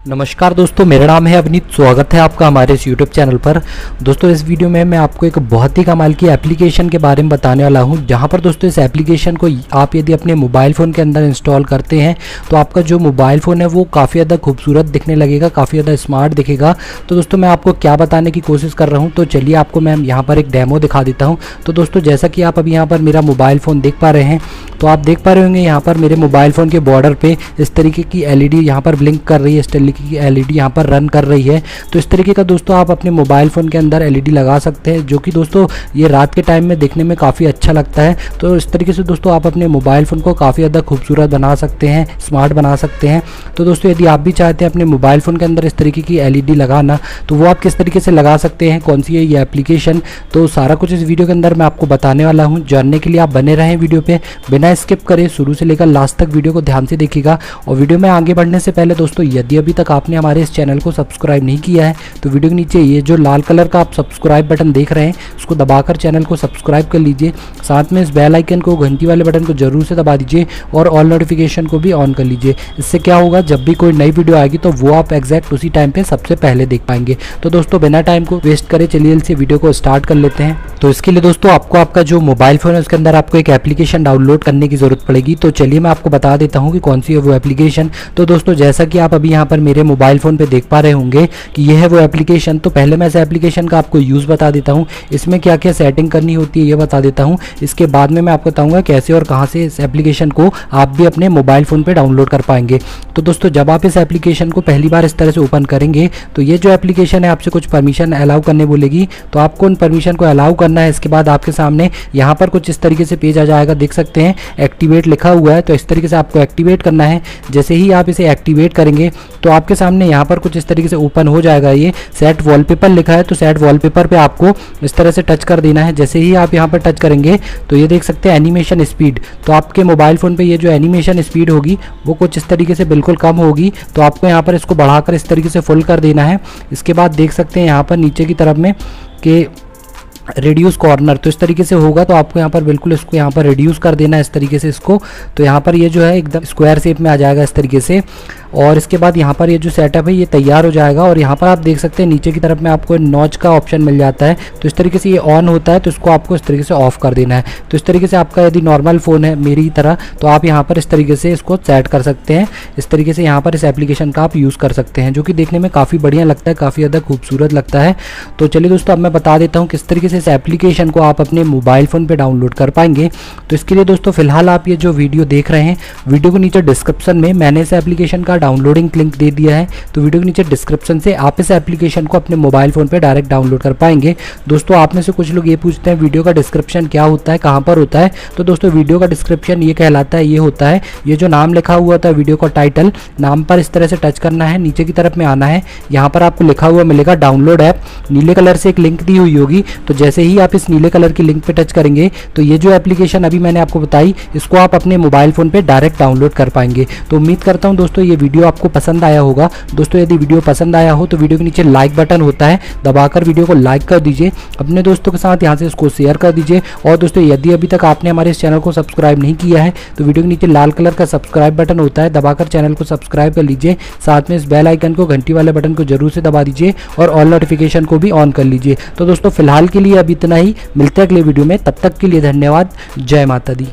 नमस्कार दोस्तों, मेरा नाम है अवनीत। स्वागत है आपका हमारे इस यूट्यूब चैनल पर। दोस्तों, इस वीडियो में मैं आपको एक बहुत ही कमाल की एप्लीकेशन के बारे में बताने वाला हूँ, जहाँ पर दोस्तों इस एप्लीकेशन को आप यदि अपने मोबाइल फ़ोन के अंदर इंस्टॉल करते हैं तो आपका जो मोबाइल फ़ोन है, वो काफ़ी ज़्यादा खूबसूरत दिखने लगेगा, काफ़ी ज़्यादा स्मार्ट दिखेगा। तो दोस्तों, मैं आपको क्या बताने की कोशिश कर रहा हूँ तो चलिए आपको मैं यहाँ पर एक डेमो दिखा देता हूँ। तो दोस्तों, जैसा कि आप अभी यहाँ पर मेरा मोबाइल फ़ोन देख पा रहे हैं तो आप देख पा रहे होंगे यहाँ पर मेरे मोबाइल फ़ोन के बॉर्डर पर इस तरीके की एलईडी यहाँ पर ब्लिंक कर रही है तरीके की एलईडी यहाँ पर रन कर रही है। तो इस तरीके का दोस्तों आप अपने मोबाइल फ़ोन के अंदर एलईडी लगा सकते हैं, जो कि दोस्तों ये रात के टाइम में देखने में काफ़ी अच्छा लगता है। तो इस तरीके से दोस्तों आप अपने मोबाइल फ़ोन को काफ़ी ज़्यादा खूबसूरत बना सकते हैं, स्मार्ट बना सकते हैं। तो दोस्तों यदि आप भी चाहते हैं अपने मोबाइल फ़ोन के अंदर इस तरीके की एलईडी लगाना तो वो आप किस तरीके से लगा सकते हैं, कौन सी है ये एप्लीकेशन तो सारा कुछ इस वीडियो के अंदर मैं आपको बताने वाला हूँ। जानने के लिए आप बने रहें वीडियो पर बिना स्किप करें, शुरू से लेकर लास्ट तक वीडियो को ध्यान से देखिएगा। और वीडियो में आगे बढ़ने से पहले दोस्तों यदि अभी तक आपने हमारे इस चैनल को सब्सक्राइब नहीं किया है तो वीडियो के नीचे ये जो लाल कलर का आप सब्सक्राइब बटन देख रहे हैं, उसको दबाकर चैनल को सब्सक्राइब कर लीजिए। साथ में इस बेल आइकन को, घंटी वाले बटन को ज़रूर से दबा दीजिए और ऑल नोटिफिकेशन को भी ऑन कर लीजिए। इससे क्या होगा, जब भी कोई नई वीडियो आएगी तो वो आप एग्जैक्ट उसी टाइम पर सबसे पहले देख पाएँगे। तो दोस्तों, बिना टाइम को वेस्ट करें, चलिए इसे वीडियो को स्टार्ट कर लेते हैं। तो इसके लिए दोस्तों, आपको आपका जो मोबाइल फ़ोन है, उसके अंदर आपको एक एप्लीकेशन डाउनलोड करने की ज़रूरत पड़ेगी। तो चलिए मैं आपको बता देता हूँ कि कौन सी है वो एप्लीकेशन तो दोस्तों, जैसा कि आप अभी यहाँ पर मेरे मोबाइल फ़ोन पे देख पा रहे होंगे कि यह है वो एप्लीकेशन। तो पहले मैं इस एप्लीकेशन का आपको यूज़ बता देता हूँ। इसमें क्या क्या सेटिंग करनी होती है, ये बता देता हूँ। इसके बाद में मैं आपको बताऊँगा कैसे और कहाँ से इस एप्लीकेशन को आप भी अपने मोबाइल फ़ोन पर डाउनलोड कर पाएँगे। तो दोस्तों, जब आप इस एप्लीकेशन को पहली बार इस तरह से ओपन करेंगे तो ये जो एप्लीकेशन है, आपसे कुछ परमिशन अलाउ करने बोलेगी। तो आपको उन परमिशन को अलाउ करना है। इसके बाद आपके सामने यहाँ पर कुछ इस तरीके से पेज आ जाएगा। देख सकते हैं एक्टिवेट लिखा हुआ है। तो इस तरीके से आपको एक्टिवेट करना है। जैसे ही आप इसे एक्टिवेट करेंगे तो आपके सामने यहाँ पर कुछ इस तरीके से ओपन हो जाएगा ये सेट वॉलपेपर लिखा है तो सेट वॉलपेपर पे आपको इस तरह से टच कर देना है। जैसे ही आप यहाँ पर टच करेंगे तो ये देख सकते हैं एनिमेशन स्पीड तो आपके मोबाइल फ़ोन पे ये जो एनिमेशन स्पीड होगी, वो कुछ इस तरीके से बिल्कुल कम होगी। तो आपको यहाँ पर इसको बढ़ाकर इस तरीके से फुल कर देना है। इसके बाद देख सकते हैं यहाँ पर नीचे की तरफ़ में कि रिड्यूस कॉर्नर तो इस तरीके से होगा तो आपको यहाँ पर बिल्कुल इसको यहाँ पर रिड्यूस कर देना है इस तरीके से इसको। तो यहाँ पर ये जो है, एकदम स्क्वायर शेप में आ जाएगा इस तरीके से। और इसके बाद यहाँ पर ये जो सेटअप है, ये तैयार हो जाएगा और यहाँ पर आप देख सकते हैं, नीचे की तरफ़ में आपको नॉच का ऑप्शन मिल जाता है। तो इस तरीके से ये ऑन होता है तो इसको आपको इस तरीके से ऑफ़ कर देना है। तो इस तरीके से आपका यदि नॉर्मल फ़ोन है मेरी तरह तो आप यहाँ पर इस तरीके से इसको सेट कर सकते हैं। इस तरीके से यहाँ पर इस एप्लीकेशन का आप यूज़ कर सकते हैं, जो कि देखने में काफ़ी बढ़िया लगता है, काफ़ी ज़्यादा खूबसूरत लगता है। तो चलिए दोस्तों, अब मैं बता देता हूँ किस तरीके से इस एप्लीकेशन को आप अपने मोबाइल फ़ोन पर डाउनलोड कर पाएँगे। तो इसके लिए दोस्तों, फ़िलहाल आप ये जो वीडियो देख रहे हैं वीडियो के नीचे डिस्क्रिप्शन में मैंने इस एप्लीकेशन का डाउनलोडिंग लिंक दे दिया है तो वीडियो के नीचे डिस्क्रिप्शन से आप इस एप्लीकेशन को अपने मोबाइल फ़ोन पे डायरेक्ट डाउनलोड कर पाएँगे। दोस्तों, आप में से कुछ लोग ये पूछते हैं, वीडियो का डिस्क्रिप्शन क्या होता है, कहाँ पर होता है? तो दोस्तों, वीडियो का डिस्क्रिप्शन ये कहलाता है, ये होता है, ये जो नाम लिखा हुआ था वीडियो का टाइटल नाम पर इस तरह से टच करना है, नीचे की तरफ़ में आना है, यहाँ पर आपको लिखा हुआ मिलेगा डाउनलोड ऐप नीले कलर से एक लिंक दी हुई होगी तो जैसे ही आप इस नीले कलर की लिंक पे टच करेंगे तो ये जो एप्लीकेशन अभी मैंने आपको बताई, इसको आप अपने मोबाइल फ़ोन पे डायरेक्ट डाउनलोड कर पाएँगे। तो उम्मीद करता हूँ दोस्तों, ये वीडियो आपको पसंद आया होगा। दोस्तों, यदि वीडियो पसंद आया हो तो वीडियो के नीचे लाइक बटन होता है। दबाकर वीडियो को लाइक कर दीजिए। अपने दोस्तों के साथ यहाँ से इसको शेयर कर दीजिए। और दोस्तों, यदि अभी तक आपने हमारे इस चैनल को सब्सक्राइब नहीं किया है तो वीडियो के नीचे लाल कलर का सब्सक्राइब बटन होता है। दबाकर चैनल को सब्सक्राइब कर लीजिए। साथ में इस बेल आइकन को घंटी वाले बटन को ज़रूर से दबा दीजिए और ऑल नोटिफिकेशन को भी ऑन कर लीजिए। तो दोस्तों, फ़िलहाल के लिए अब इतना ही। मिलते अगले वीडियो में। तब तक के लिए धन्यवाद। जय माता दी।